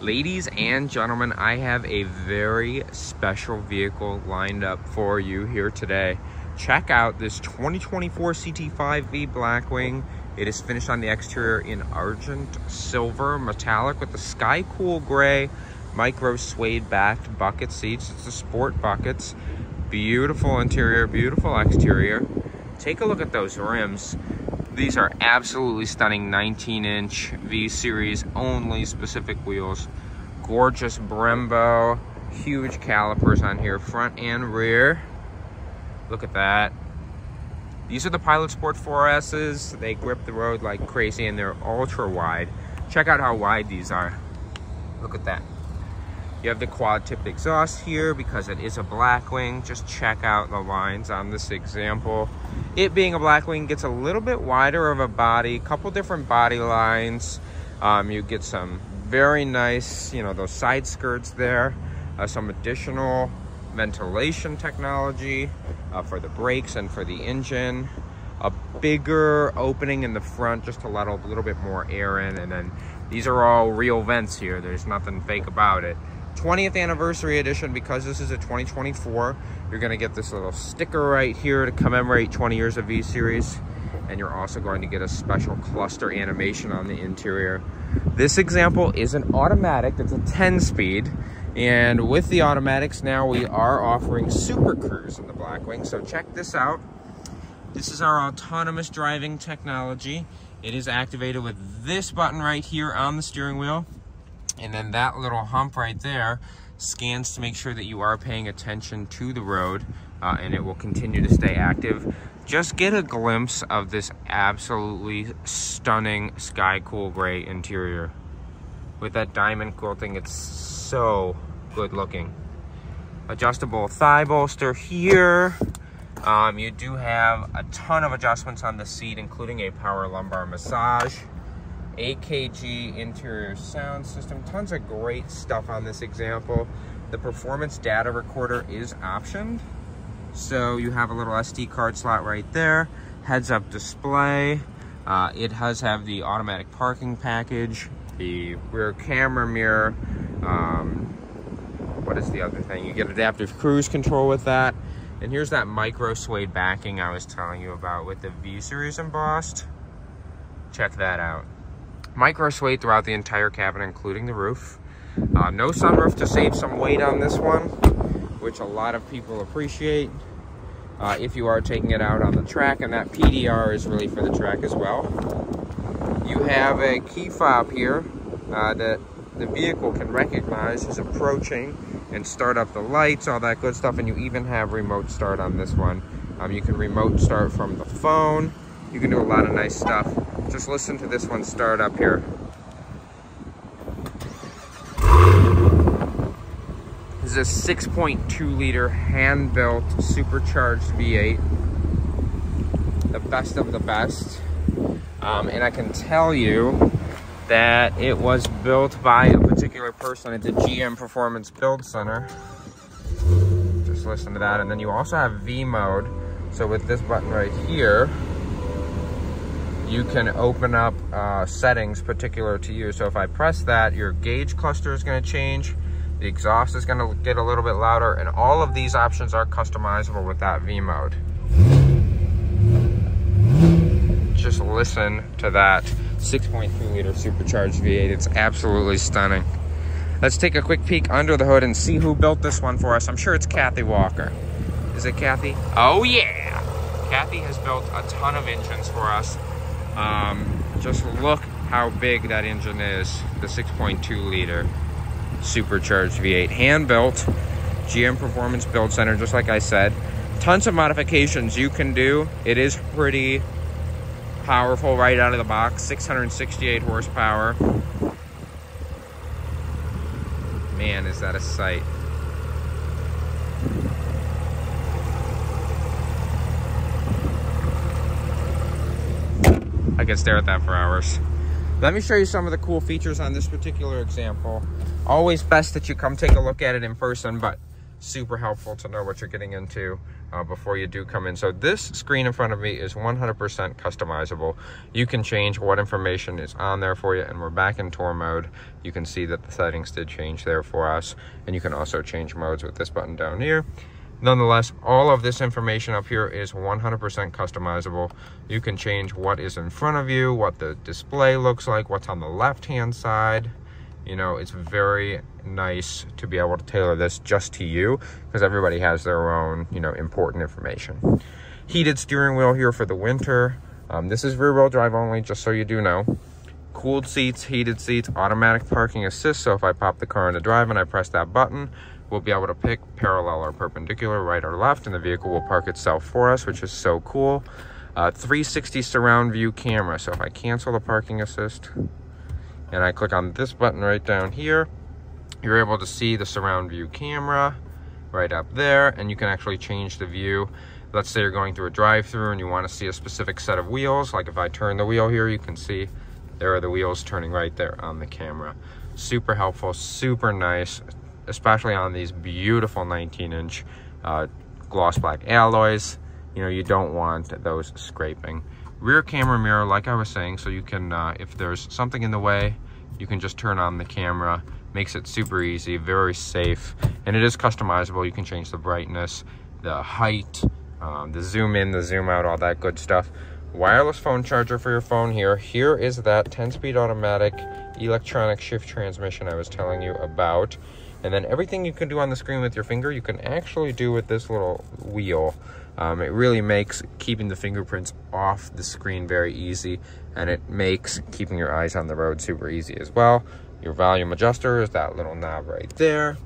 Ladies and gentlemen, I have a very special vehicle lined up for you here today. Check out this 2024 CT5V Blackwing. It is finished on the exterior in argent silver metallic with the sky cool gray micro suede backed bucket seats. It's the sport buckets. Beautiful interior, beautiful exterior. Take a look at those rims. These are absolutely stunning 19 inch V series only specific wheels. Gorgeous Brembo, huge calipers on here, front and rear. Look at that. These are the Pilot Sport 4S's. They grip the road like crazy and they're ultra wide. Check out how wide these are. Look at that. You have the quad tipped exhaust here because it is a Blackwing. Just check out the lines on this example. It being a Blackwing gets a little bit wider of a body, couple different body lines. Um, you get some very nice, you know, those side skirts there. Uh, some additional ventilation technology uh, for the brakes and for the engine. A bigger opening in the front just to let a little bit more air in. And then these are all real vents here. There's nothing fake about it. 20th anniversary edition because this is a 2024 you're going to get this little sticker right here to commemorate 20 years of v-series and you're also going to get a special cluster animation on the interior. This example is an automatic it's a 10 speed and with the automatics now we are offering super cruise in the blackwing so check this out. This is our autonomous driving technology. It is activated with this button right here on the steering wheel and then that little hump right there scans to make sure that you are paying attention to the road uh, and it will continue to stay active. Just get a glimpse of this absolutely stunning sky cool gray interior. With that diamond quilting, it's so good looking. Adjustable thigh bolster here. Um, you do have a ton of adjustments on the seat, including a power lumbar massage. AKG interior sound system. Tons of great stuff on this example. The performance data recorder is optioned. So you have a little SD card slot right there. Heads up display. Uh, it does have the automatic parking package, the rear camera mirror. Um, what is the other thing? You get adaptive cruise control with that. And here's that micro suede backing I was telling you about with the V-Series embossed. Check that out. Micro suede throughout the entire cabin, including the roof. Uh, no sunroof to save some weight on this one, which a lot of people appreciate. Uh, if you are taking it out on the track, and that PDR is really for the track as well. You have a key fob here uh, that the vehicle can recognize is approaching and start up the lights, all that good stuff, and you even have remote start on this one. Um, you can remote start from the phone. You can do a lot of nice stuff. Just listen to this one start up here. This is a 6.2 liter hand-built supercharged V8. The best of the best. Um, and I can tell you that it was built by a particular person at the GM Performance Build Center. Just listen to that. And then you also have V mode. So with this button right here, you can open up uh, settings particular to you. So if I press that, your gauge cluster is gonna change, the exhaust is gonna get a little bit louder, and all of these options are customizable with that V mode. Just listen to that 6.3 liter supercharged V8. It's absolutely stunning. Let's take a quick peek under the hood and see who built this one for us. I'm sure it's Kathy Walker. Is it Kathy? Oh yeah! Kathy has built a ton of engines for us. Um, just look how big that engine is, the 6.2 liter supercharged V8. Hand built, GM Performance Build Center, just like I said. Tons of modifications you can do. It is pretty powerful right out of the box, 668 horsepower. Man, is that a sight. I could stare at that for hours. Let me show you some of the cool features on this particular example. Always best that you come take a look at it in person, but super helpful to know what you're getting into uh, before you do come in. So this screen in front of me is 100% customizable. You can change what information is on there for you and we're back in tour mode. You can see that the settings did change there for us and you can also change modes with this button down here. Nonetheless, all of this information up here is 100% customizable. You can change what is in front of you, what the display looks like, what's on the left-hand side. You know, it's very nice to be able to tailor this just to you because everybody has their own, you know, important information. Heated steering wheel here for the winter. Um, this is rear wheel drive only, just so you do know. Cooled seats, heated seats, automatic parking assist. So if I pop the car into drive and I press that button, we'll be able to pick parallel or perpendicular, right or left, and the vehicle will park itself for us, which is so cool. Uh, 360 surround view camera. So if I cancel the parking assist and I click on this button right down here, you're able to see the surround view camera right up there, and you can actually change the view. Let's say you're going through a drive-through and you want to see a specific set of wheels. Like if I turn the wheel here, you can see there are the wheels turning right there on the camera. Super helpful, super nice especially on these beautiful 19 inch uh, gloss black alloys. You know, you don't want those scraping. Rear camera mirror, like I was saying, so you can, uh, if there's something in the way, you can just turn on the camera. Makes it super easy, very safe, and it is customizable. You can change the brightness, the height, um, the zoom in, the zoom out, all that good stuff. Wireless phone charger for your phone here. Here is that 10-speed automatic electronic shift transmission I was telling you about. And then everything you can do on the screen with your finger, you can actually do with this little wheel. Um, it really makes keeping the fingerprints off the screen very easy, and it makes keeping your eyes on the road super easy as well. Your volume adjuster is that little knob right there.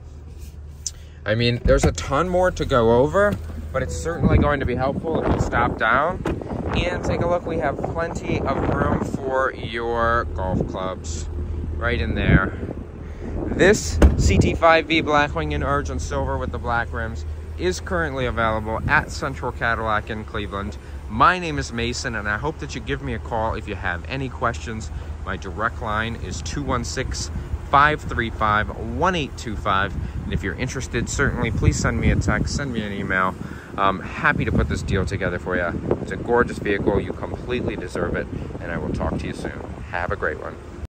I mean, there's a ton more to go over, but it's certainly going to be helpful if you stop down and take a look. We have plenty of room for your golf clubs right in there. This CT5V Blackwing in Argent Silver with the black rims is currently available at Central Cadillac in Cleveland. My name is Mason, and I hope that you give me a call if you have any questions. My direct line is 216-535-1825. And if you're interested, certainly please send me a text, send me an email. I'm happy to put this deal together for you. It's a gorgeous vehicle. You completely deserve it. And I will talk to you soon. Have a great one.